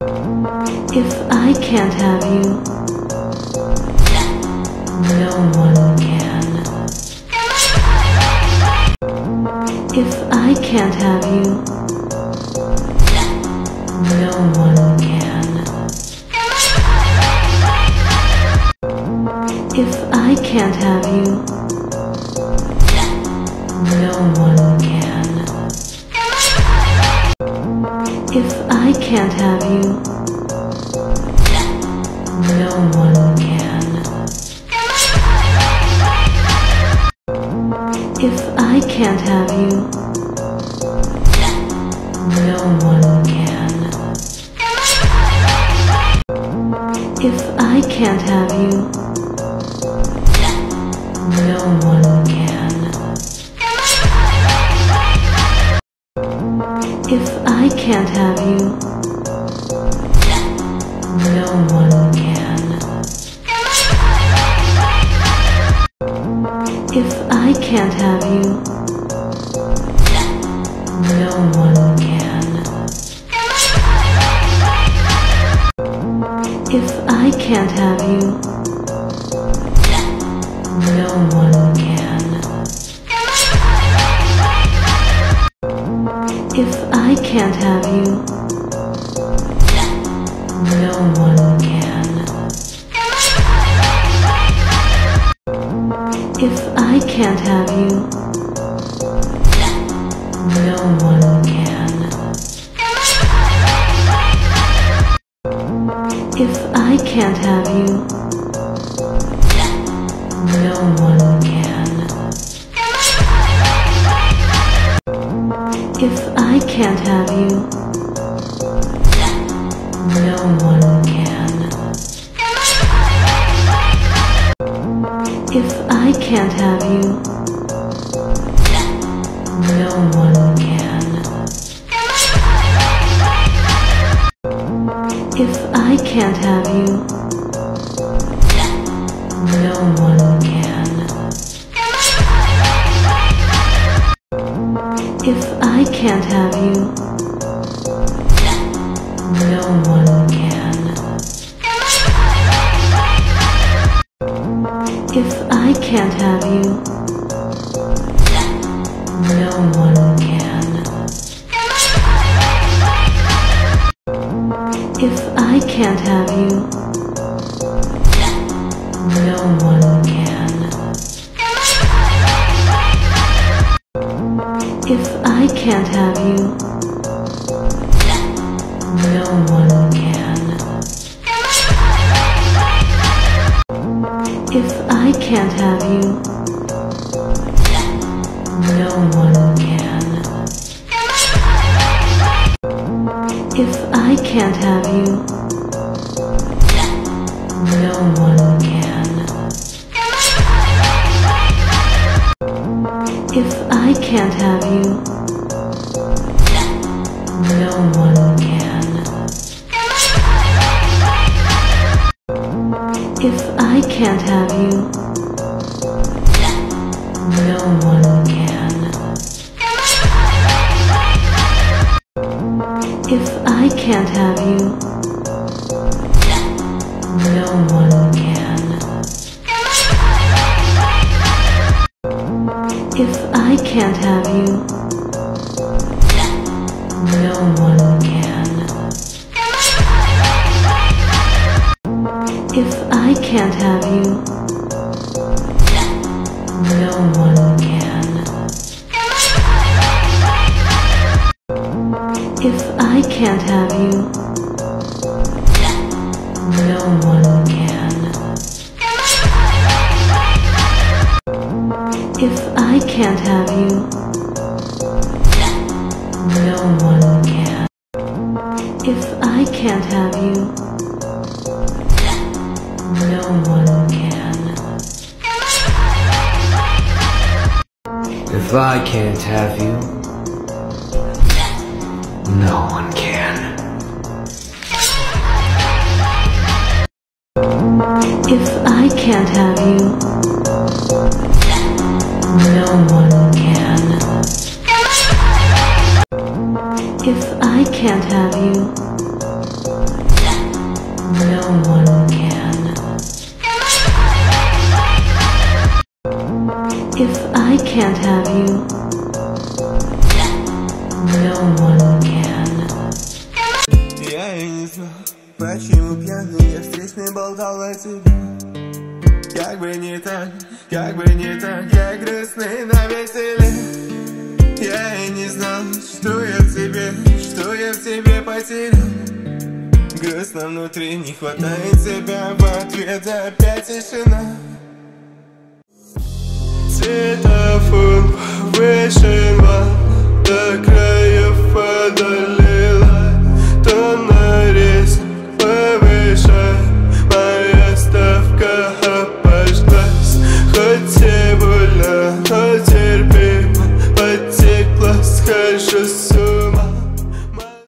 If I can't have you, no one can. If I can't have you, no one can. If I can't have you, can't have you, no one can. If I can't have you, no one can. If I can't have you, no one can. If I can't have you, If I can't have you, no one can. If I can't have you, can't have you, no one can. If I can't have you, no one can. If I can't have you, If I can't have you, no one can. If I can't have you, no one can. If I can't have you, can't have you, no one can. If I can't have you, no one can. If I can't have you, no one can. If I can't have you, If I can't have you, no one can. If I can't have you, no one can. If I can't have you, can't have you, no one can. If I can't have you, no one can. If I can't have you, no one can. If I can't have you, If I can't have you, no one can. If I can't have you, no one can. Я не знаю, почему пьяный я здесь не болтал о тебе. Как бы не так, как бы не так, я грустный на веселе. Не знал, что я в тебе, что я в тебе потерял. Грустно внутри, не хватает тебя, в ответ опять тишина. Светофор края